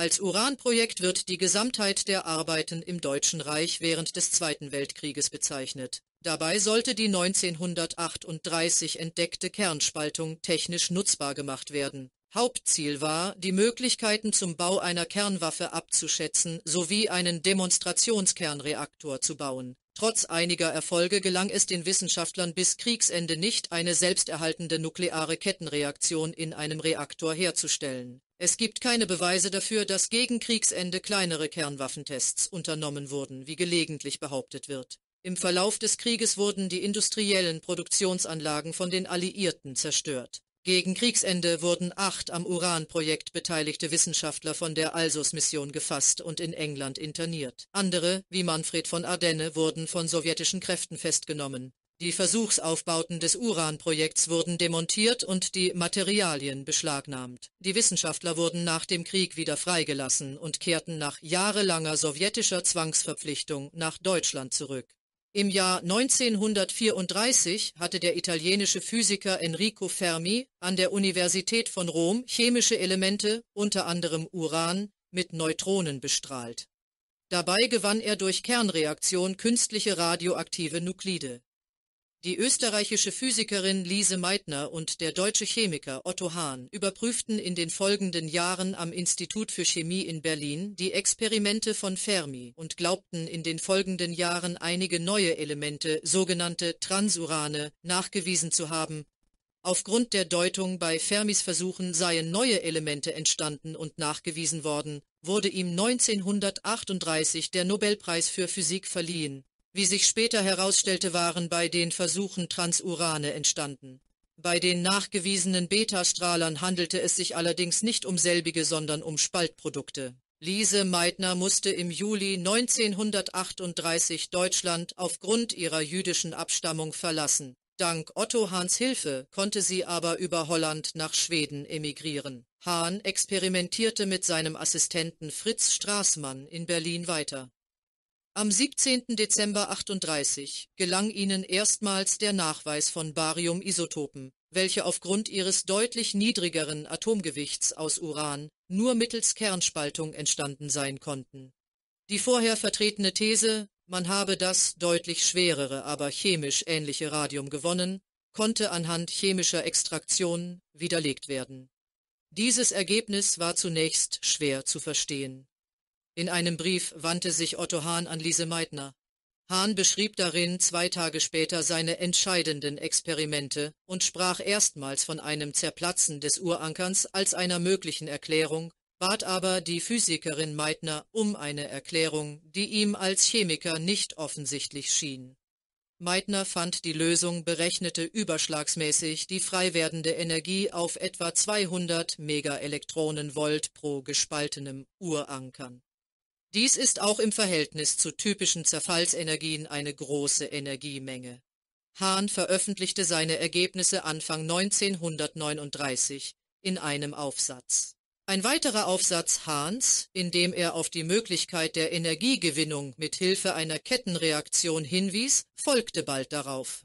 Als Uranprojekt wird die Gesamtheit der Arbeiten im Deutschen Reich während des Zweiten Weltkrieges bezeichnet. Dabei sollte die 1938 entdeckte Kernspaltung technisch nutzbar gemacht werden. Hauptziel war, die Möglichkeiten zum Bau einer Kernwaffe abzuschätzen sowie einen Demonstrationskernreaktor zu bauen. Trotz einiger Erfolge gelang es den Wissenschaftlern bis Kriegsende nicht, eine selbsterhaltende nukleare Kettenreaktion in einem Reaktor herzustellen. Es gibt keine Beweise dafür, dass gegen Kriegsende kleinere Kernwaffentests unternommen wurden, wie gelegentlich behauptet wird. Im Verlauf des Krieges wurden die industriellen Produktionsanlagen von den Alliierten zerstört. Gegen Kriegsende wurden acht am Uranprojekt beteiligte Wissenschaftler von der Alsos-Mission gefasst und in England interniert. Andere, wie Manfred von Ardenne, wurden von sowjetischen Kräften festgenommen. Die Versuchsaufbauten des Uranprojekts wurden demontiert und die Materialien beschlagnahmt. Die Wissenschaftler wurden nach dem Krieg wieder freigelassen und kehrten nach jahrelanger sowjetischer Zwangsverpflichtung nach Deutschland zurück. Im Jahr 1934 hatte der italienische Physiker Enrico Fermi an der Universität von Rom chemische Elemente, unter anderem Uran, mit Neutronen bestrahlt. Dabei gewann er durch Kernreaktion künstliche radioaktive Nuklide. Die österreichische Physikerin Lise Meitner und der deutsche Chemiker Otto Hahn überprüften in den folgenden Jahren am Institut für Chemie in Berlin die Experimente von Fermi und glaubten in den folgenden Jahren einige neue Elemente, sogenannte Transurane, nachgewiesen zu haben. Aufgrund der Deutung bei Fermis Versuchen seien neue Elemente entstanden und nachgewiesen worden, wurde ihm 1938 der Nobelpreis für Physik verliehen wie sich später herausstellte, waren bei den Versuchen Transurane entstanden. Bei den nachgewiesenen Betastrahlern handelte es sich allerdings nicht um selbige, sondern um Spaltprodukte. Lise Meitner musste im Juli 1938 Deutschland aufgrund ihrer jüdischen Abstammung verlassen. Dank Otto Hahns Hilfe konnte sie aber über Holland nach Schweden emigrieren. Hahn experimentierte mit seinem Assistenten Fritz Straßmann in Berlin weiter. Am 17. Dezember 38 gelang ihnen erstmals der Nachweis von Barium-Isotopen, welche aufgrund ihres deutlich niedrigeren Atomgewichts aus Uran nur mittels Kernspaltung entstanden sein konnten. Die vorher vertretene These, man habe das deutlich schwerere, aber chemisch ähnliche Radium gewonnen, konnte anhand chemischer Extraktion widerlegt werden. Dieses Ergebnis war zunächst schwer zu verstehen. In einem Brief wandte sich Otto Hahn an Lise Meitner. Hahn beschrieb darin zwei Tage später seine entscheidenden Experimente und sprach erstmals von einem Zerplatzen des Urankerns als einer möglichen Erklärung, bat aber die Physikerin Meitner um eine Erklärung, die ihm als Chemiker nicht offensichtlich schien. Meitner fand die Lösung berechnete überschlagsmäßig die frei werdende Energie auf etwa 200 Megaelektronenvolt pro gespaltenem Urankern. Dies ist auch im Verhältnis zu typischen Zerfallsenergien eine große Energiemenge. Hahn veröffentlichte seine Ergebnisse Anfang 1939 in einem Aufsatz. Ein weiterer Aufsatz Hahns, in dem er auf die Möglichkeit der Energiegewinnung mit Hilfe einer Kettenreaktion hinwies, folgte bald darauf.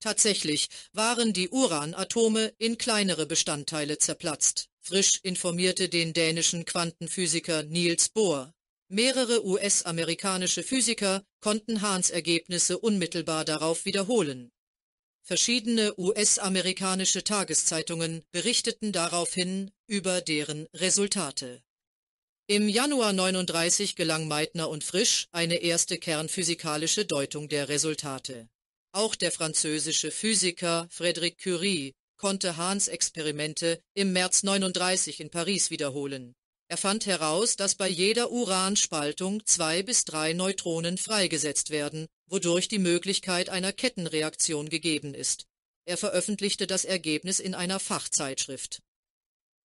Tatsächlich waren die Uranatome in kleinere Bestandteile zerplatzt. Frisch informierte den dänischen Quantenphysiker Niels Bohr Mehrere US-amerikanische Physiker konnten Hahns Ergebnisse unmittelbar darauf wiederholen. Verschiedene US-amerikanische Tageszeitungen berichteten daraufhin über deren Resultate. Im Januar 39 gelang Meitner und Frisch eine erste kernphysikalische Deutung der Resultate. Auch der französische Physiker Frédéric Curie konnte Hahns Experimente im März 39 in Paris wiederholen. Er fand heraus, dass bei jeder Uranspaltung zwei bis drei Neutronen freigesetzt werden, wodurch die Möglichkeit einer Kettenreaktion gegeben ist. Er veröffentlichte das Ergebnis in einer Fachzeitschrift.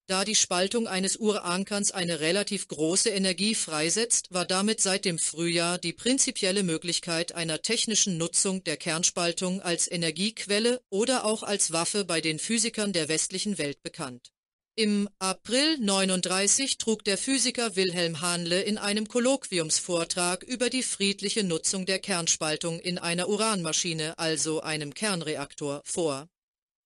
Da die Spaltung eines Urankerns eine relativ große Energie freisetzt, war damit seit dem Frühjahr die prinzipielle Möglichkeit einer technischen Nutzung der Kernspaltung als Energiequelle oder auch als Waffe bei den Physikern der westlichen Welt bekannt im April 39 trug der Physiker Wilhelm Hahnle in einem Kolloquiumsvortrag über die friedliche Nutzung der Kernspaltung in einer Uranmaschine, also einem Kernreaktor, vor.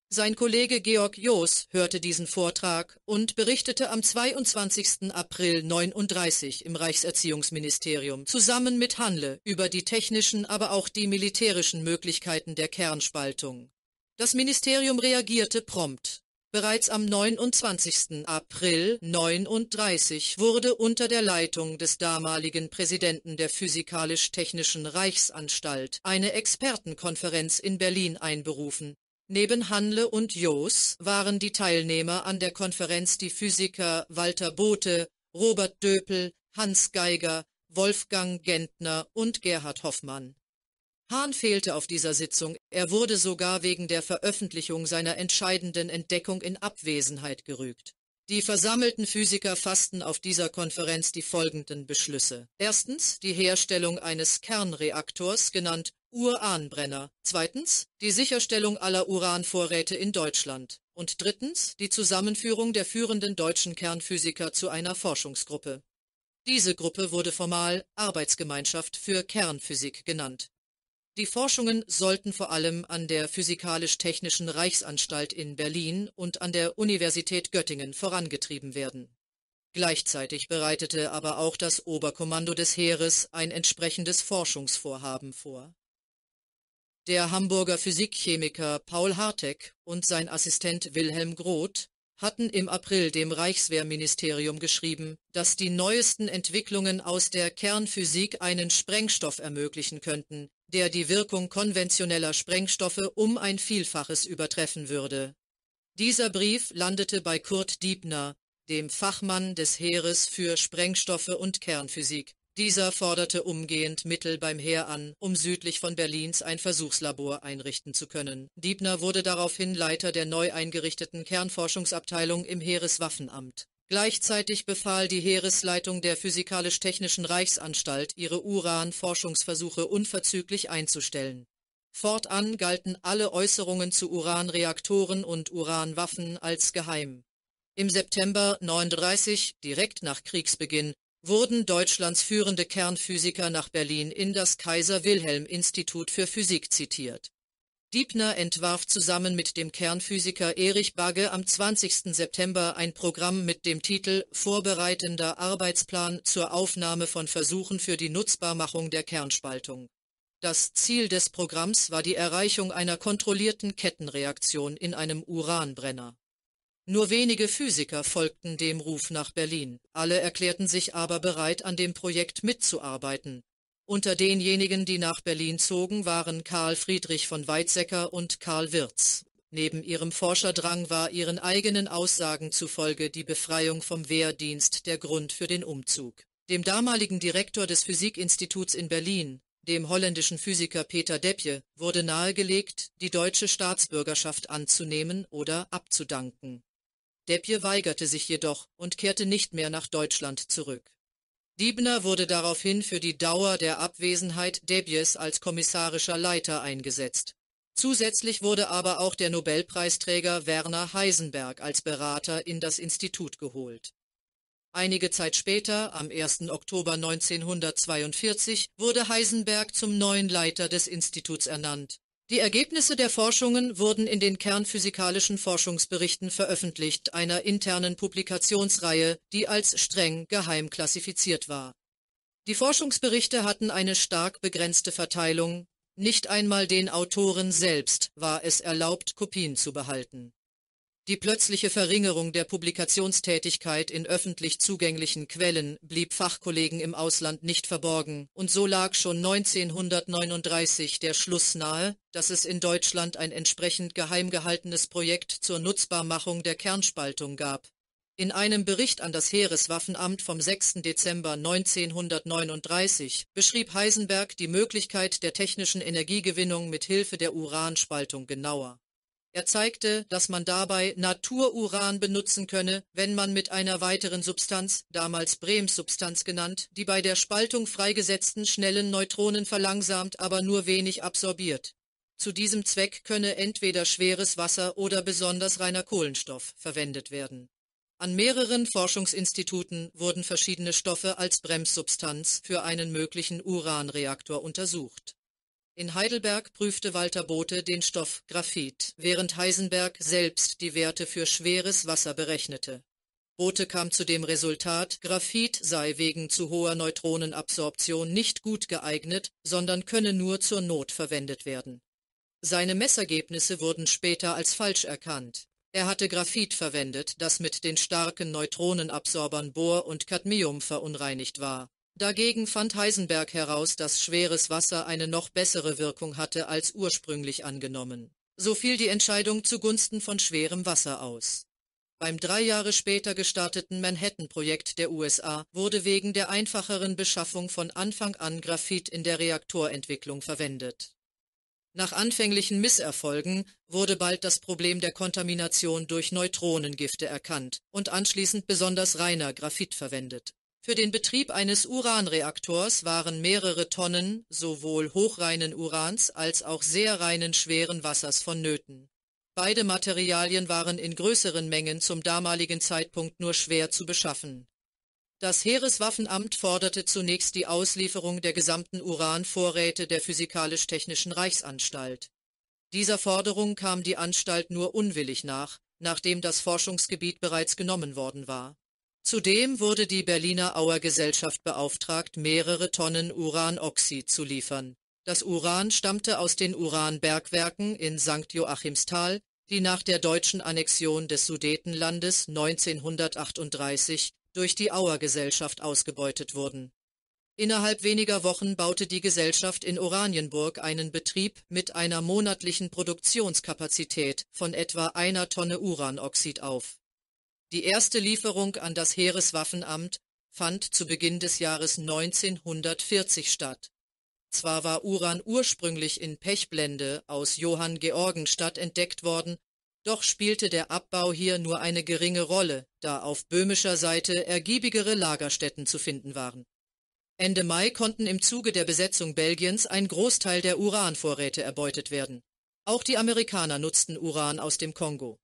Sein Kollege Georg Joos hörte diesen Vortrag und berichtete am 22. April 39 im Reichserziehungsministerium zusammen mit Hanle über die technischen, aber auch die militärischen Möglichkeiten der Kernspaltung. Das Ministerium reagierte prompt. Bereits am 29. April 39 wurde unter der Leitung des damaligen Präsidenten der Physikalisch-Technischen Reichsanstalt eine Expertenkonferenz in Berlin einberufen, Neben Hanle und Joos waren die Teilnehmer an der Konferenz die Physiker Walter Bothe, Robert Döpel, Hans Geiger, Wolfgang Gentner und Gerhard Hoffmann. Hahn fehlte auf dieser Sitzung, er wurde sogar wegen der Veröffentlichung seiner entscheidenden Entdeckung in Abwesenheit gerügt. Die versammelten Physiker fassten auf dieser Konferenz die folgenden Beschlüsse. Erstens die Herstellung eines Kernreaktors, genannt Uranbrenner. Zweitens die Sicherstellung aller Uranvorräte in Deutschland. Und drittens die Zusammenführung der führenden deutschen Kernphysiker zu einer Forschungsgruppe. Diese Gruppe wurde formal Arbeitsgemeinschaft für Kernphysik genannt. Die Forschungen sollten vor allem an der Physikalisch-Technischen Reichsanstalt in Berlin und an der Universität Göttingen vorangetrieben werden. Gleichzeitig bereitete aber auch das Oberkommando des Heeres ein entsprechendes Forschungsvorhaben vor. Der Hamburger Physikchemiker Paul Hartek und sein Assistent Wilhelm Groth hatten im April dem Reichswehrministerium geschrieben, dass die neuesten Entwicklungen aus der Kernphysik einen Sprengstoff ermöglichen könnten, der die Wirkung konventioneller Sprengstoffe um ein Vielfaches übertreffen würde. Dieser Brief landete bei Kurt Diebner, dem Fachmann des Heeres für Sprengstoffe und Kernphysik, dieser forderte umgehend Mittel beim Heer an, um südlich von Berlins ein Versuchslabor einrichten zu können. Diebner wurde daraufhin Leiter der neu eingerichteten Kernforschungsabteilung im Heereswaffenamt. Gleichzeitig befahl die Heeresleitung der Physikalisch-Technischen Reichsanstalt, ihre Uran-Forschungsversuche unverzüglich einzustellen. Fortan galten alle Äußerungen zu Uranreaktoren und Uranwaffen als geheim. Im September 39, direkt nach Kriegsbeginn, wurden Deutschlands führende Kernphysiker nach Berlin in das Kaiser-Wilhelm-Institut für Physik zitiert. Diebner entwarf zusammen mit dem Kernphysiker Erich Bagge am 20. September ein Programm mit dem Titel Vorbereitender Arbeitsplan zur Aufnahme von Versuchen für die Nutzbarmachung der Kernspaltung. Das Ziel des Programms war die Erreichung einer kontrollierten Kettenreaktion in einem Uranbrenner. Nur wenige Physiker folgten dem Ruf nach Berlin, alle erklärten sich aber bereit, an dem Projekt mitzuarbeiten. Unter denjenigen, die nach Berlin zogen, waren Karl Friedrich von Weizsäcker und Karl Wirz. Neben ihrem Forscherdrang war ihren eigenen Aussagen zufolge die Befreiung vom Wehrdienst der Grund für den Umzug. Dem damaligen Direktor des Physikinstituts in Berlin, dem holländischen Physiker Peter Depje, wurde nahegelegt, die deutsche Staatsbürgerschaft anzunehmen oder abzudanken. Deppje weigerte sich jedoch und kehrte nicht mehr nach Deutschland zurück. Diebner wurde daraufhin für die Dauer der Abwesenheit Debjes als kommissarischer Leiter eingesetzt. Zusätzlich wurde aber auch der Nobelpreisträger Werner Heisenberg als Berater in das Institut geholt. Einige Zeit später, am 1. Oktober 1942, wurde Heisenberg zum neuen Leiter des Instituts ernannt. Die Ergebnisse der Forschungen wurden in den kernphysikalischen Forschungsberichten veröffentlicht, einer internen Publikationsreihe, die als streng geheim klassifiziert war. Die Forschungsberichte hatten eine stark begrenzte Verteilung, nicht einmal den Autoren selbst war es erlaubt, Kopien zu behalten die plötzliche Verringerung der Publikationstätigkeit in öffentlich zugänglichen Quellen blieb Fachkollegen im Ausland nicht verborgen, und so lag schon 1939 der Schluss nahe, dass es in Deutschland ein entsprechend geheim gehaltenes Projekt zur Nutzbarmachung der Kernspaltung gab. In einem Bericht an das Heereswaffenamt vom 6. Dezember 1939 beschrieb Heisenberg die Möglichkeit der technischen Energiegewinnung mit Hilfe der Uranspaltung genauer er zeigte, dass man dabei Natururan benutzen könne, wenn man mit einer weiteren Substanz, damals Bremssubstanz genannt, die bei der Spaltung freigesetzten schnellen Neutronen verlangsamt, aber nur wenig absorbiert. Zu diesem Zweck könne entweder schweres Wasser oder besonders reiner Kohlenstoff verwendet werden. An mehreren Forschungsinstituten wurden verschiedene Stoffe als Bremssubstanz für einen möglichen Uranreaktor untersucht In Heidelberg prüfte Walter Bothe den Stoff Graphit, während Heisenberg selbst die Werte für schweres Wasser berechnete. Bothe kam zu dem Resultat, Graphit sei wegen zu hoher Neutronenabsorption nicht gut geeignet, sondern könne nur zur Not verwendet werden. Seine Messergebnisse wurden später als falsch erkannt. Er hatte Graphit verwendet, das mit den starken Neutronenabsorbern Bohr und Cadmium verunreinigt war. Dagegen fand Heisenberg heraus, dass schweres Wasser eine noch bessere Wirkung hatte als ursprünglich angenommen. So fiel die Entscheidung zugunsten von schwerem Wasser aus. Beim drei Jahre später gestarteten Manhattan-Projekt der USA wurde wegen der einfacheren Beschaffung von Anfang an Graphit in der Reaktorentwicklung verwendet. Nach anfänglichen Misserfolgen wurde bald das Problem der Kontamination durch Neutronengifte erkannt und anschließend besonders reiner Graphit verwendet. Für den Betrieb eines Uranreaktors waren mehrere Tonnen sowohl hochreinen Urans als auch sehr reinen schweren Wassers vonnöten. Beide Materialien waren in größeren Mengen zum damaligen Zeitpunkt nur schwer zu beschaffen. Das Heereswaffenamt forderte zunächst die Auslieferung der gesamten Uranvorräte der Physikalisch-Technischen Reichsanstalt. Dieser Forderung kam die Anstalt nur unwillig nach, nachdem das Forschungsgebiet bereits genommen worden war. Zudem wurde die Berliner Auer Gesellschaft beauftragt, mehrere Tonnen Uranoxid zu liefern. Das Uran stammte aus den Uranbergwerken in St. Joachimsthal, die nach der deutschen Annexion des Sudetenlandes 1938 durch die Auer Gesellschaft ausgebeutet wurden. Innerhalb weniger Wochen baute die Gesellschaft in Oranienburg einen Betrieb mit einer monatlichen Produktionskapazität von etwa einer Tonne Uranoxid auf. Die erste Lieferung an das Heereswaffenamt fand zu Beginn des Jahres 1940 statt zwar war Uran ursprünglich in Pechblende aus Johanngeorgenstadt entdeckt worden, doch spielte der Abbau hier nur eine geringe Rolle, da auf böhmischer Seite ergiebigere Lagerstätten zu finden waren. Ende Mai konnten im Zuge der Besetzung Belgiens ein Großteil der Uranvorräte erbeutet werden. Auch die Amerikaner nutzten Uran aus dem Kongo.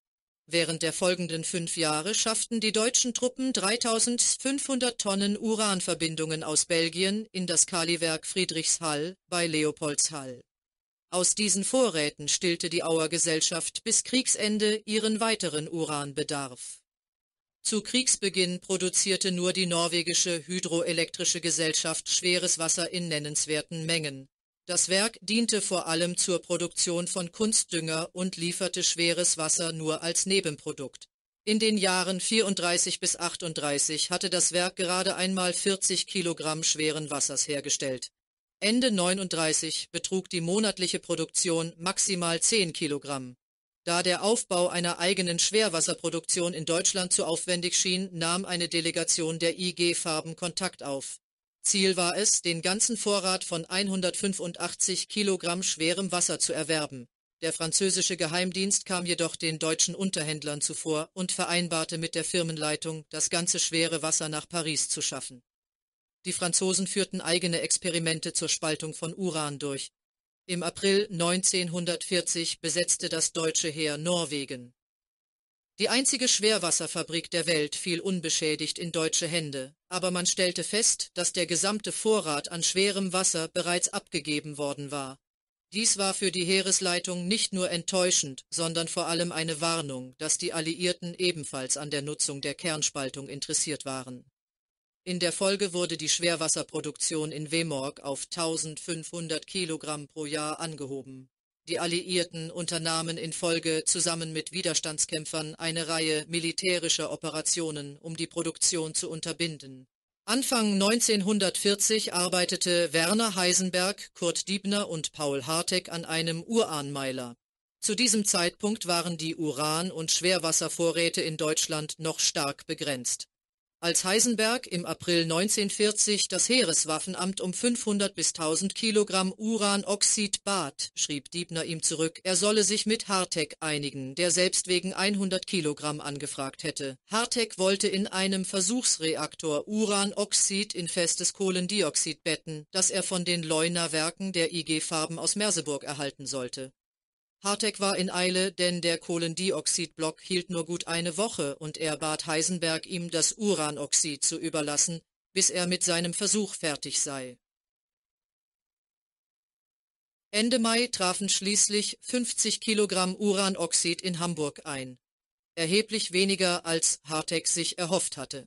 Während der folgenden fünf Jahre schafften die deutschen Truppen 3500 Tonnen Uranverbindungen aus Belgien in das Kaliwerk Friedrichshall bei Leopoldshall. Aus diesen Vorräten stillte die Auer Gesellschaft bis Kriegsende ihren weiteren Uranbedarf. Zu Kriegsbeginn produzierte nur die norwegische Hydroelektrische Gesellschaft schweres Wasser in nennenswerten Mengen das Werk diente vor allem zur Produktion von Kunstdünger und lieferte schweres Wasser nur als Nebenprodukt. In den Jahren 34 bis 38 hatte das Werk gerade einmal 40 Kilogramm schweren Wassers hergestellt. Ende 39 betrug die monatliche Produktion maximal 10 Kilogramm. Da der Aufbau einer eigenen Schwerwasserproduktion in Deutschland zu aufwendig schien, nahm eine Delegation der IG Farben Kontakt auf. Ziel war es, den ganzen Vorrat von 185 Kilogramm schwerem Wasser zu erwerben. Der französische Geheimdienst kam jedoch den deutschen Unterhändlern zuvor und vereinbarte mit der Firmenleitung, das ganze schwere Wasser nach Paris zu schaffen. Die Franzosen führten eigene Experimente zur Spaltung von Uran durch. Im April 1940 besetzte das deutsche Heer Norwegen. Die einzige Schwerwasserfabrik der Welt fiel unbeschädigt in deutsche Hände, aber man stellte fest, dass der gesamte Vorrat an schwerem Wasser bereits abgegeben worden war. Dies war für die Heeresleitung nicht nur enttäuschend, sondern vor allem eine Warnung, dass die Alliierten ebenfalls an der Nutzung der Kernspaltung interessiert waren. In der Folge wurde die Schwerwasserproduktion in Wemorg auf 1500 Kilogramm pro Jahr angehoben die Alliierten unternahmen in Folge zusammen mit Widerstandskämpfern eine Reihe militärischer Operationen, um die Produktion zu unterbinden. Anfang 1940 arbeitete Werner Heisenberg, Kurt Diebner und Paul Hartek an einem Uranmeiler. Zu diesem Zeitpunkt waren die Uran- und Schwerwasservorräte in Deutschland noch stark begrenzt. Als Heisenberg im April 1940 das Heereswaffenamt um 500 bis 1000 Kilogramm Uranoxid bat, schrieb Diebner ihm zurück, er solle sich mit Hartek einigen, der selbst wegen 100 Kilogramm angefragt hätte. Hartek wollte in einem Versuchsreaktor Uranoxid in festes Kohlendioxid betten, das er von den Leuner Werken der IG Farben aus Merseburg erhalten sollte. Hartek war in Eile, denn der Kohlendioxidblock hielt nur gut eine Woche und er bat Heisenberg, ihm das Uranoxid zu überlassen, bis er mit seinem Versuch fertig sei Ende Mai trafen schließlich 50 Kilogramm Uranoxid in Hamburg ein, erheblich weniger als Harteck sich erhofft hatte.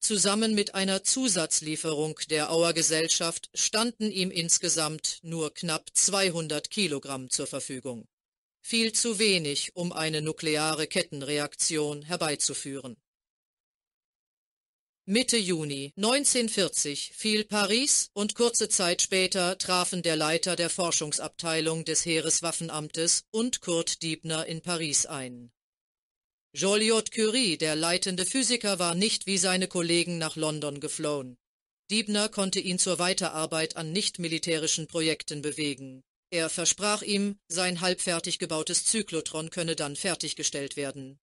Zusammen mit einer Zusatzlieferung der Auer Gesellschaft standen ihm insgesamt nur knapp 200 Kilogramm zur Verfügung. Viel zu wenig, um eine nukleare Kettenreaktion herbeizuführen. Mitte Juni 1940 fiel Paris und kurze Zeit später trafen der Leiter der Forschungsabteilung des Heereswaffenamtes und Kurt Diebner in Paris ein. Joliot-Curie, der leitende Physiker, war nicht wie seine Kollegen nach London geflohen. Diebner konnte ihn zur Weiterarbeit an nichtmilitärischen Projekten bewegen. Er versprach ihm, sein halbfertig gebautes Zyklotron könne dann fertiggestellt werden.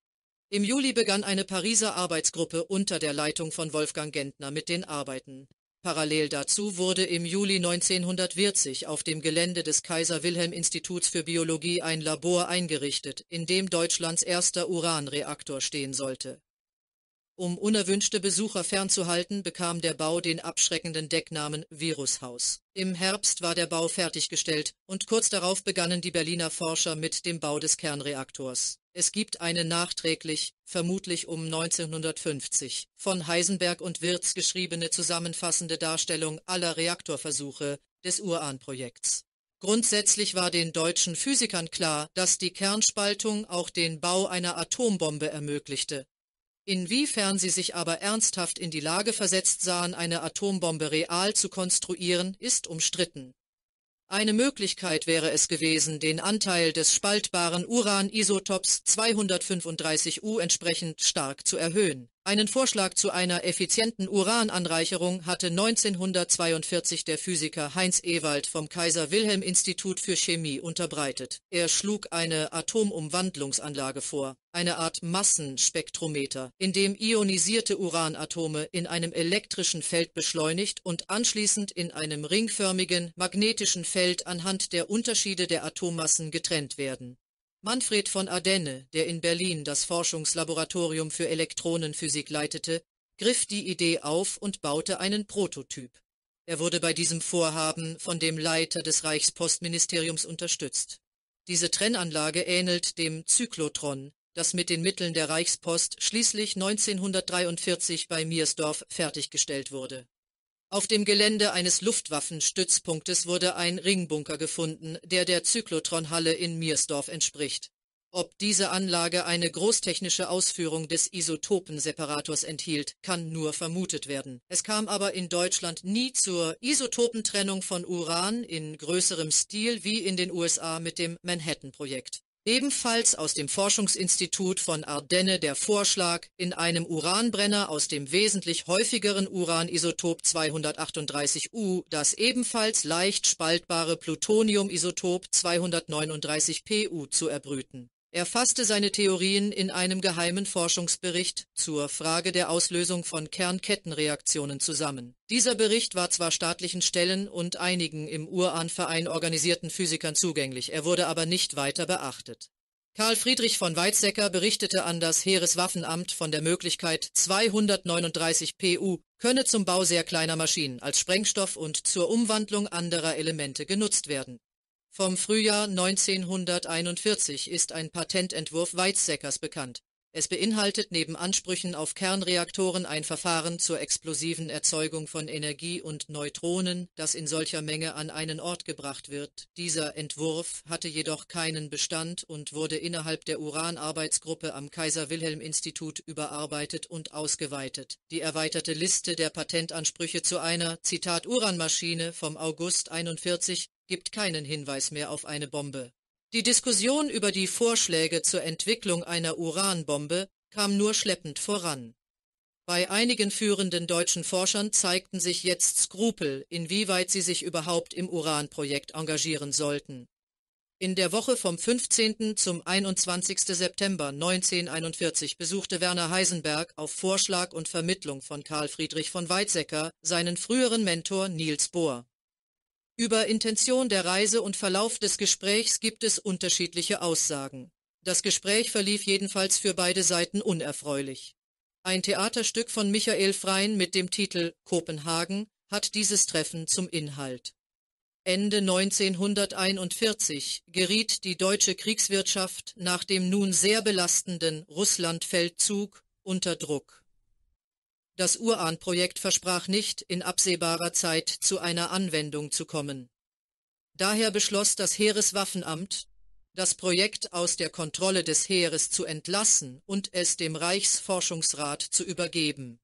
Im Juli begann eine Pariser Arbeitsgruppe unter der Leitung von Wolfgang Gentner mit den Arbeiten. Parallel dazu wurde im Juli 1940 auf dem Gelände des Kaiser-Wilhelm-Instituts für Biologie ein Labor eingerichtet, in dem Deutschlands erster Uranreaktor stehen sollte. Um unerwünschte Besucher fernzuhalten, bekam der Bau den abschreckenden Decknamen Virushaus. Im Herbst war der Bau fertiggestellt und kurz darauf begannen die Berliner Forscher mit dem Bau des Kernreaktors. Es gibt eine nachträglich, vermutlich um 1950, von Heisenberg und Wirz geschriebene zusammenfassende Darstellung aller Reaktorversuche des Uran-Projekts. Grundsätzlich war den deutschen Physikern klar, dass die Kernspaltung auch den Bau einer Atombombe ermöglichte. Inwiefern sie sich aber ernsthaft in die Lage versetzt sahen, eine Atombombe real zu konstruieren, ist umstritten. Eine Möglichkeit wäre es gewesen, den Anteil des spaltbaren Uranisotops 235U entsprechend stark zu erhöhen. Einen Vorschlag zu einer effizienten Urananreicherung hatte 1942 der Physiker Heinz Ewald vom Kaiser-Wilhelm-Institut für Chemie unterbreitet. Er schlug eine Atomumwandlungsanlage vor eine Art Massenspektrometer, in dem ionisierte Uranatome in einem elektrischen Feld beschleunigt und anschließend in einem ringförmigen magnetischen Feld anhand der Unterschiede der Atommassen getrennt werden. Manfred von Ardenne, der in Berlin das Forschungslaboratorium für Elektronenphysik leitete, griff die Idee auf und baute einen Prototyp. Er wurde bei diesem Vorhaben von dem Leiter des Reichspostministeriums unterstützt. Diese Trennanlage ähnelt dem Zyklotron, das mit den Mitteln der Reichspost schließlich 1943 bei Miersdorf fertiggestellt wurde. Auf dem Gelände eines Luftwaffenstützpunktes wurde ein Ringbunker gefunden, der der Zyklotronhalle in Miersdorf entspricht. Ob diese Anlage eine großtechnische Ausführung des Isotopenseparators enthielt, kann nur vermutet werden. Es kam aber in Deutschland nie zur Isotopentrennung von Uran in größerem Stil wie in den USA mit dem Manhattan-Projekt. Ebenfalls aus dem Forschungsinstitut von Ardenne der Vorschlag, in einem Uranbrenner aus dem wesentlich häufigeren Uranisotop 238U das ebenfalls leicht spaltbare Plutoniumisotop 239Pu zu erbrüten er fasste seine Theorien in einem geheimen Forschungsbericht zur Frage der Auslösung von Kernkettenreaktionen zusammen. Dieser Bericht war zwar staatlichen Stellen und einigen im Uranverein organisierten Physikern zugänglich, er wurde aber nicht weiter beachtet. Karl Friedrich von Weizsäcker berichtete an das Heereswaffenamt von der Möglichkeit, 239 Pu könne zum Bau sehr kleiner Maschinen als Sprengstoff und zur Umwandlung anderer Elemente genutzt werden. Vom Frühjahr 1941 ist ein Patententwurf Weizsäckers bekannt. Es beinhaltet neben Ansprüchen auf Kernreaktoren ein Verfahren zur explosiven Erzeugung von Energie und Neutronen, das in solcher Menge an einen Ort gebracht wird. Dieser Entwurf hatte jedoch keinen Bestand und wurde innerhalb der Uranarbeitsgruppe am Kaiser-Wilhelm-Institut überarbeitet und ausgeweitet. Die erweiterte Liste der Patentansprüche zu einer, Zitat Uranmaschine vom August 41 gibt keinen Hinweis mehr auf eine Bombe. Die Diskussion über die Vorschläge zur Entwicklung einer Uranbombe kam nur schleppend voran. Bei einigen führenden deutschen Forschern zeigten sich jetzt Skrupel, inwieweit sie sich überhaupt im Uranprojekt engagieren sollten. In der Woche vom 15. zum 21. September 1941 besuchte Werner Heisenberg auf Vorschlag und Vermittlung von Karl Friedrich von Weizsäcker seinen früheren Mentor Niels Bohr. Über Intention der Reise und Verlauf des Gesprächs gibt es unterschiedliche Aussagen. Das Gespräch verlief jedenfalls für beide Seiten unerfreulich. Ein Theaterstück von Michael Freien mit dem Titel Kopenhagen hat dieses Treffen zum Inhalt. Ende 1941 geriet die deutsche Kriegswirtschaft nach dem nun sehr belastenden Russlandfeldzug unter Druck. Das Uran-Projekt versprach nicht, in absehbarer Zeit zu einer Anwendung zu kommen. Daher beschloss das Heereswaffenamt, das Projekt aus der Kontrolle des Heeres zu entlassen und es dem Reichsforschungsrat zu übergeben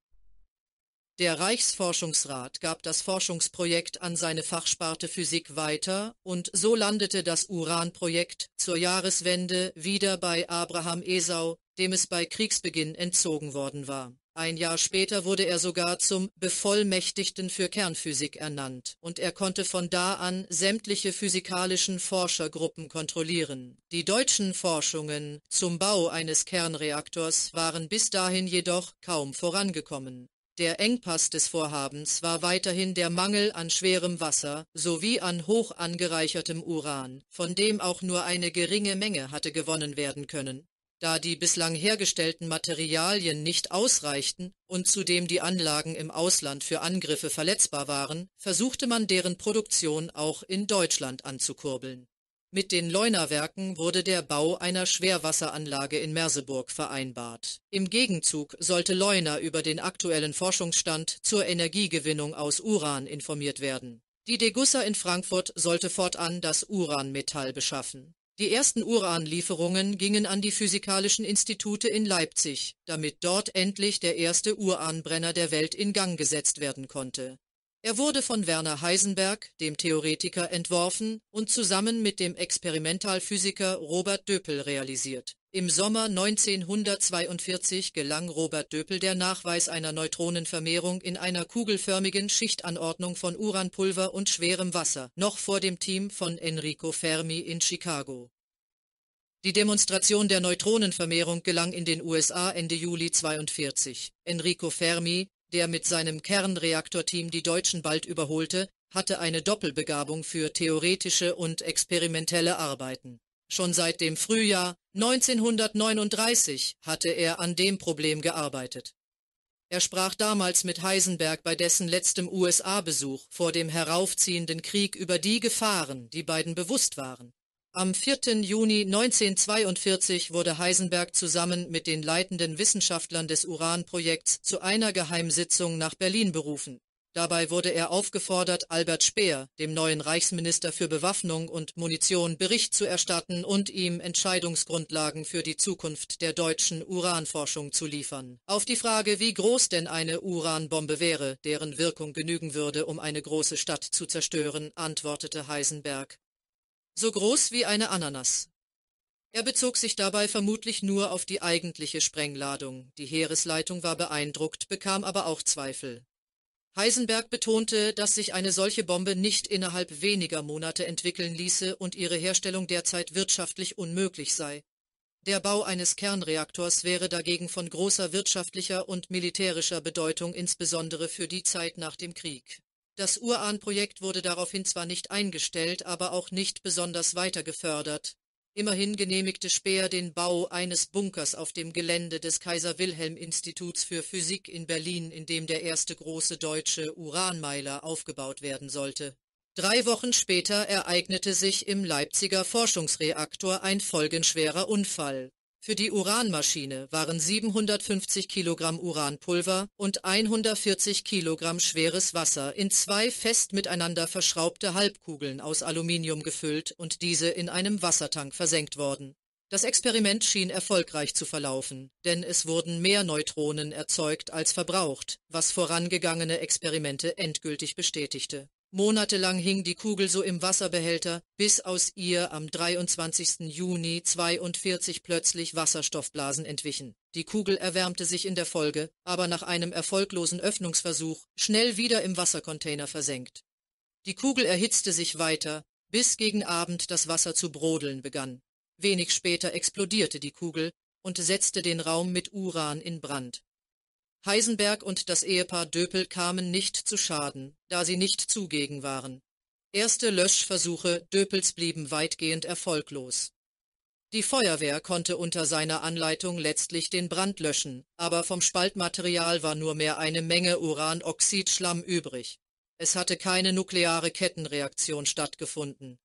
der Reichsforschungsrat gab das Forschungsprojekt an seine Fachsparte Physik weiter und so landete das Uranprojekt zur Jahreswende wieder bei Abraham Esau, dem es bei Kriegsbeginn entzogen worden war. Ein Jahr später wurde er sogar zum Bevollmächtigten für Kernphysik ernannt und er konnte von da an sämtliche physikalischen Forschergruppen kontrollieren. Die deutschen Forschungen zum Bau eines Kernreaktors waren bis dahin jedoch kaum vorangekommen. Der Engpass des Vorhabens war weiterhin der Mangel an schwerem Wasser sowie an hoch angereichertem Uran, von dem auch nur eine geringe Menge hatte gewonnen werden können. Da die bislang hergestellten Materialien nicht ausreichten und zudem die Anlagen im Ausland für Angriffe verletzbar waren, versuchte man deren Produktion auch in Deutschland anzukurbeln mit den Leunawerken wurde der Bau einer Schwerwasseranlage in Merseburg vereinbart. Im Gegenzug sollte Leuna über den aktuellen Forschungsstand zur Energiegewinnung aus Uran informiert werden. Die Degussa in Frankfurt sollte fortan das Uranmetall beschaffen. Die ersten Uranlieferungen gingen an die physikalischen Institute in Leipzig, damit dort endlich der erste Uranbrenner der Welt in Gang gesetzt werden konnte. Er wurde von Werner Heisenberg, dem Theoretiker, entworfen und zusammen mit dem Experimentalphysiker Robert Döpel realisiert. Im Sommer 1942 gelang Robert Döpel der Nachweis einer Neutronenvermehrung in einer kugelförmigen Schichtanordnung von Uranpulver und schwerem Wasser, noch vor dem Team von Enrico Fermi in Chicago. Die Demonstration der Neutronenvermehrung gelang in den USA Ende Juli 1942. Enrico Fermi, der mit seinem Kernreaktorteam die Deutschen bald überholte, hatte eine Doppelbegabung für theoretische und experimentelle Arbeiten. Schon seit dem Frühjahr 1939 hatte er an dem Problem gearbeitet. Er sprach damals mit Heisenberg bei dessen letztem USA-Besuch vor dem heraufziehenden Krieg über die Gefahren, die beiden bewusst waren. Am 4. Juni 1942 wurde Heisenberg zusammen mit den leitenden Wissenschaftlern des Uranprojekts zu einer Geheimsitzung nach Berlin berufen. Dabei wurde er aufgefordert, Albert Speer, dem neuen Reichsminister für Bewaffnung und Munition, Bericht zu erstatten und ihm Entscheidungsgrundlagen für die Zukunft der deutschen Uranforschung zu liefern. Auf die Frage, wie groß denn eine Uranbombe wäre, deren Wirkung genügen würde, um eine große Stadt zu zerstören, antwortete Heisenberg so groß wie eine Ananas. Er bezog sich dabei vermutlich nur auf die eigentliche Sprengladung. Die Heeresleitung war beeindruckt, bekam aber auch Zweifel. Heisenberg betonte, dass sich eine solche Bombe nicht innerhalb weniger Monate entwickeln ließe und ihre Herstellung derzeit wirtschaftlich unmöglich sei. Der Bau eines Kernreaktors wäre dagegen von großer wirtschaftlicher und militärischer Bedeutung, insbesondere für die Zeit nach dem Krieg. Das Uran-Projekt wurde daraufhin zwar nicht eingestellt, aber auch nicht besonders weiter gefördert. Immerhin genehmigte Speer den Bau eines Bunkers auf dem Gelände des Kaiser-Wilhelm-Instituts für Physik in Berlin, in dem der erste große deutsche Uranmeiler aufgebaut werden sollte. Drei Wochen später ereignete sich im Leipziger Forschungsreaktor ein folgenschwerer Unfall. Für die Uranmaschine waren 750 Kilogramm Uranpulver und 140 Kilogramm schweres Wasser in zwei fest miteinander verschraubte Halbkugeln aus Aluminium gefüllt und diese in einem Wassertank versenkt worden. Das Experiment schien erfolgreich zu verlaufen, denn es wurden mehr Neutronen erzeugt als verbraucht, was vorangegangene Experimente endgültig bestätigte. Monatelang hing die Kugel so im Wasserbehälter, bis aus ihr am 23. Juni 42 plötzlich Wasserstoffblasen entwichen. Die Kugel erwärmte sich in der Folge, aber nach einem erfolglosen Öffnungsversuch schnell wieder im Wassercontainer versenkt. Die Kugel erhitzte sich weiter, bis gegen Abend das Wasser zu brodeln begann. Wenig später explodierte die Kugel und setzte den Raum mit Uran in Brand. Heisenberg und das Ehepaar Döpel kamen nicht zu Schaden, da sie nicht zugegen waren. Erste Löschversuche Döpels blieben weitgehend erfolglos. Die Feuerwehr konnte unter seiner Anleitung letztlich den Brand löschen, aber vom Spaltmaterial war nur mehr eine Menge Uranoxidschlamm übrig. Es hatte keine nukleare Kettenreaktion stattgefunden.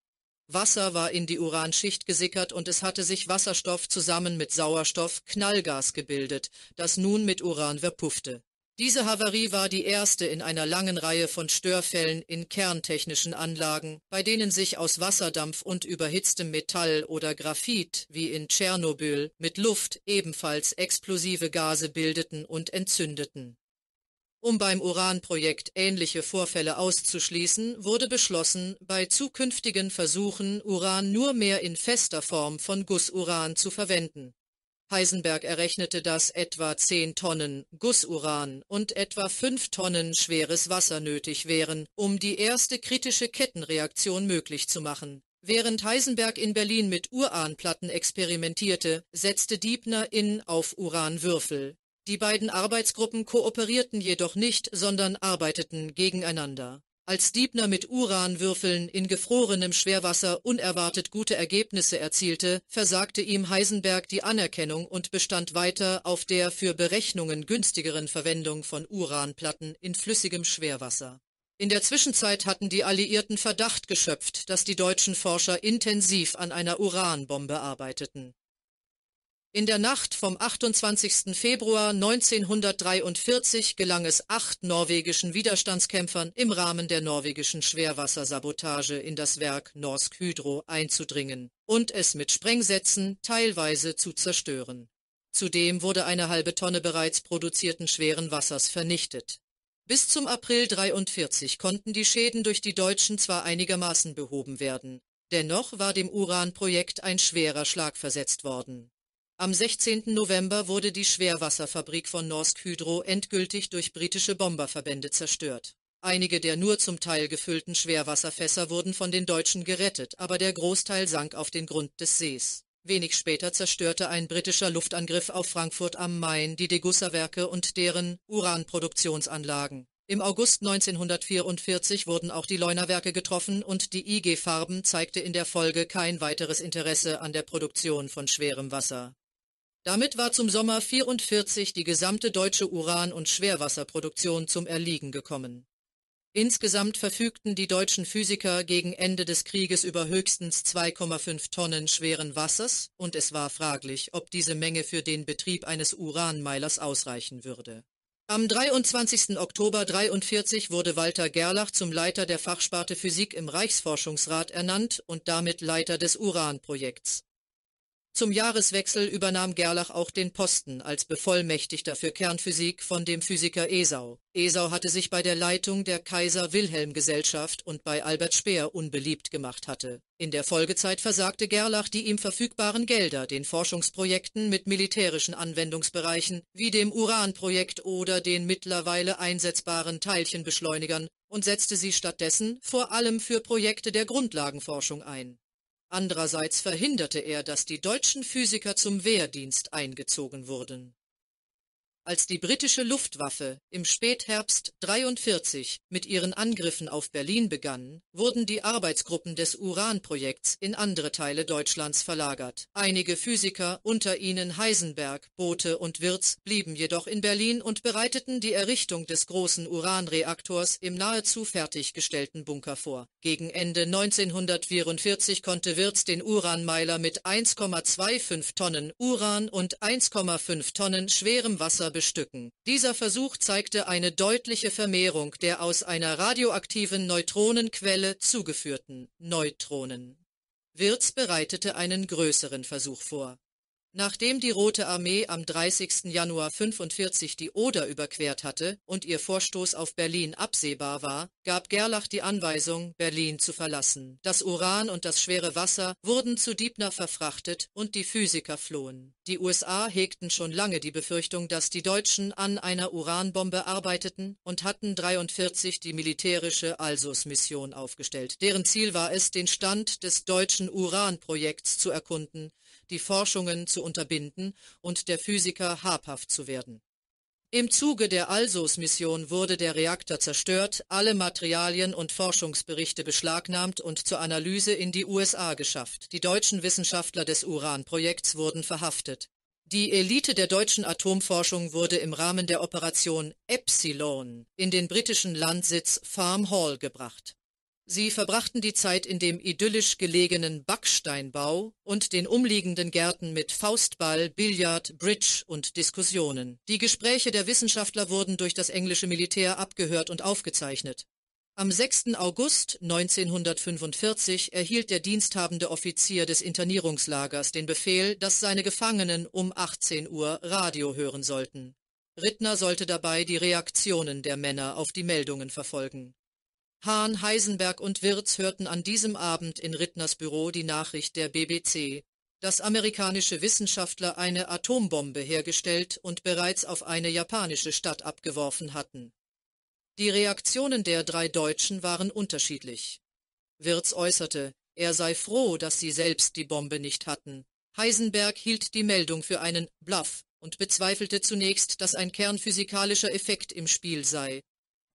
Wasser war in die Uranschicht gesickert und es hatte sich Wasserstoff zusammen mit Sauerstoff Knallgas gebildet, das nun mit Uran verpuffte. Diese Havarie war die erste in einer langen Reihe von Störfällen in kerntechnischen Anlagen, bei denen sich aus Wasserdampf und überhitztem Metall oder Graphit, wie in Tschernobyl, mit Luft ebenfalls explosive Gase bildeten und entzündeten. Um beim Uranprojekt ähnliche Vorfälle auszuschließen, wurde beschlossen, bei zukünftigen Versuchen Uran nur mehr in fester Form von Gussuran zu verwenden. Heisenberg errechnete, dass etwa 10 Tonnen Gussuran und etwa 5 Tonnen schweres Wasser nötig wären, um die erste kritische Kettenreaktion möglich zu machen. Während Heisenberg in Berlin mit Uranplatten experimentierte, setzte Diebner in auf Uranwürfel. Die beiden Arbeitsgruppen kooperierten jedoch nicht, sondern arbeiteten gegeneinander. Als Diebner mit Uranwürfeln in gefrorenem Schwerwasser unerwartet gute Ergebnisse erzielte, versagte ihm Heisenberg die Anerkennung und bestand weiter auf der für Berechnungen günstigeren Verwendung von Uranplatten in flüssigem Schwerwasser. In der Zwischenzeit hatten die Alliierten Verdacht geschöpft, dass die deutschen Forscher intensiv an einer Uranbombe arbeiteten. In der Nacht vom 28. Februar 1943 gelang es acht norwegischen Widerstandskämpfern im Rahmen der norwegischen Schwerwassersabotage in das Werk Norsk Hydro einzudringen und es mit Sprengsätzen teilweise zu zerstören. Zudem wurde eine halbe Tonne bereits produzierten schweren Wassers vernichtet. Bis zum April 43 konnten die Schäden durch die Deutschen zwar einigermaßen behoben werden, dennoch war dem Uranprojekt ein schwerer Schlag versetzt worden. Am 16. November wurde die Schwerwasserfabrik von Norsk Hydro endgültig durch britische Bomberverbände zerstört. Einige der nur zum Teil gefüllten Schwerwasserfässer wurden von den Deutschen gerettet, aber der Großteil sank auf den Grund des Sees. Wenig später zerstörte ein britischer Luftangriff auf Frankfurt am Main die Degussa-Werke und deren Uranproduktionsanlagen. Im August 1944 wurden auch die Leunawerke getroffen und die IG Farben zeigte in der Folge kein weiteres Interesse an der Produktion von schwerem Wasser. Damit war zum Sommer 44 die gesamte deutsche Uran- und Schwerwasserproduktion zum Erliegen gekommen. Insgesamt verfügten die deutschen Physiker gegen Ende des Krieges über höchstens 2,5 Tonnen schweren Wassers, und es war fraglich, ob diese Menge für den Betrieb eines Uranmeilers ausreichen würde. Am 23. Oktober 43 wurde Walter Gerlach zum Leiter der Fachsparte Physik im Reichsforschungsrat ernannt und damit Leiter des Uranprojekts. Zum Jahreswechsel übernahm Gerlach auch den Posten als Bevollmächtigter für Kernphysik von dem Physiker Esau. Esau hatte sich bei der Leitung der Kaiser-Wilhelm-Gesellschaft und bei Albert Speer unbeliebt gemacht hatte. In der Folgezeit versagte Gerlach die ihm verfügbaren Gelder den Forschungsprojekten mit militärischen Anwendungsbereichen wie dem Uranprojekt oder den mittlerweile einsetzbaren Teilchenbeschleunigern und setzte sie stattdessen vor allem für Projekte der Grundlagenforschung ein. Andererseits verhinderte er, dass die deutschen Physiker zum Wehrdienst eingezogen wurden als die britische Luftwaffe im Spätherbst 43 mit ihren Angriffen auf Berlin begann, wurden die Arbeitsgruppen des Uranprojekts in andere Teile Deutschlands verlagert. Einige Physiker, unter ihnen Heisenberg, Bothe und Wirz, blieben jedoch in Berlin und bereiteten die Errichtung des großen Uranreaktors im nahezu fertiggestellten Bunker vor. Gegen Ende 1944 konnte Wirz den Uranmeiler mit 1,25 Tonnen Uran und 1,5 Tonnen schwerem Wasser bestücken. Dieser Versuch zeigte eine deutliche Vermehrung der aus einer radioaktiven Neutronenquelle zugeführten Neutronen. Wirz bereitete einen größeren Versuch vor. Nachdem die Rote Armee am 30. Januar 45 die Oder überquert hatte und ihr Vorstoß auf Berlin absehbar war, gab Gerlach die Anweisung, Berlin zu verlassen. Das Uran und das schwere Wasser wurden zu Diebner verfrachtet und die Physiker flohen. Die USA hegten schon lange die Befürchtung, dass die Deutschen an einer Uranbombe arbeiteten und hatten 43 die militärische Alsos-Mission aufgestellt. Deren Ziel war es, den Stand des deutschen Uranprojekts zu erkunden die Forschungen zu unterbinden und der Physiker habhaft zu werden. Im Zuge der Alsos-Mission wurde der Reaktor zerstört, alle Materialien und Forschungsberichte beschlagnahmt und zur Analyse in die USA geschafft. Die deutschen Wissenschaftler des Uranprojekts wurden verhaftet. Die Elite der deutschen Atomforschung wurde im Rahmen der Operation Epsilon in den britischen Landsitz Farm Hall gebracht. Sie verbrachten die Zeit in dem idyllisch gelegenen Backsteinbau und den umliegenden Gärten mit Faustball, Billard, Bridge und Diskussionen. Die Gespräche der Wissenschaftler wurden durch das englische Militär abgehört und aufgezeichnet. Am 6. August 1945 erhielt der diensthabende Offizier des Internierungslagers den Befehl, dass seine Gefangenen um 18 Uhr Radio hören sollten. Rittner sollte dabei die Reaktionen der Männer auf die Meldungen verfolgen. Hahn, Heisenberg und Wirz hörten an diesem Abend in Rittners Büro die Nachricht der BBC, dass amerikanische Wissenschaftler eine Atombombe hergestellt und bereits auf eine japanische Stadt abgeworfen hatten. Die Reaktionen der drei Deutschen waren unterschiedlich. Wirz äußerte, er sei froh, dass sie selbst die Bombe nicht hatten. Heisenberg hielt die Meldung für einen Bluff und bezweifelte zunächst, dass ein kernphysikalischer Effekt im Spiel sei,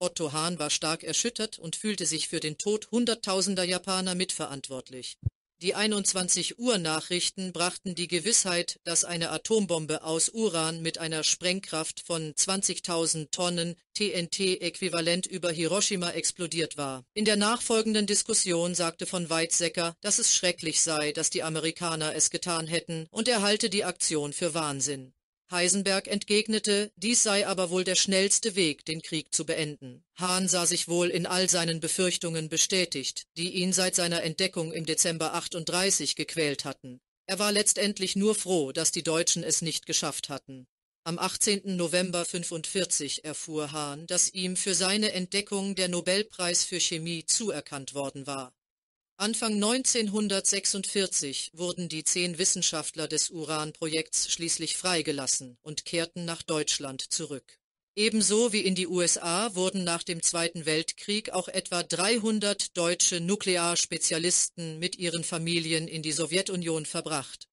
Otto Hahn war stark erschüttert und fühlte sich für den Tod hunderttausender Japaner mitverantwortlich. Die 21-Uhr-Nachrichten brachten die Gewissheit, dass eine Atombombe aus Uran mit einer Sprengkraft von 20.000 Tonnen TNT-Äquivalent über Hiroshima explodiert war. In der nachfolgenden Diskussion sagte von Weizsäcker, dass es schrecklich sei, dass die Amerikaner es getan hätten, und er halte die Aktion für Wahnsinn. Heisenberg entgegnete, dies sei aber wohl der schnellste Weg, den Krieg zu beenden. Hahn sah sich wohl in all seinen Befürchtungen bestätigt, die ihn seit seiner Entdeckung im Dezember 38 gequält hatten. Er war letztendlich nur froh, dass die Deutschen es nicht geschafft hatten. Am 18. November 45 erfuhr Hahn, dass ihm für seine Entdeckung der Nobelpreis für Chemie zuerkannt worden war. Anfang 1946 wurden die zehn Wissenschaftler des Uran-Projekts schließlich freigelassen und kehrten nach Deutschland zurück. Ebenso wie in die USA wurden nach dem Zweiten Weltkrieg auch etwa 300 deutsche Nuklearspezialisten mit ihren Familien in die Sowjetunion verbracht.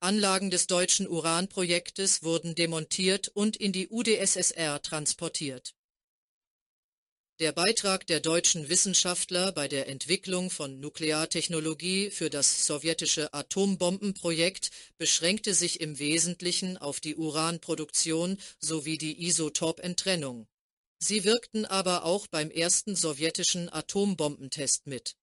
Anlagen des deutschen Uranprojektes wurden demontiert und in die UdSSR transportiert der Beitrag der deutschen Wissenschaftler bei der Entwicklung von Nukleartechnologie für das sowjetische Atombombenprojekt beschränkte sich im Wesentlichen auf die Uranproduktion sowie die Isotopentrennung. Sie wirkten aber auch beim ersten sowjetischen Atombombentest mit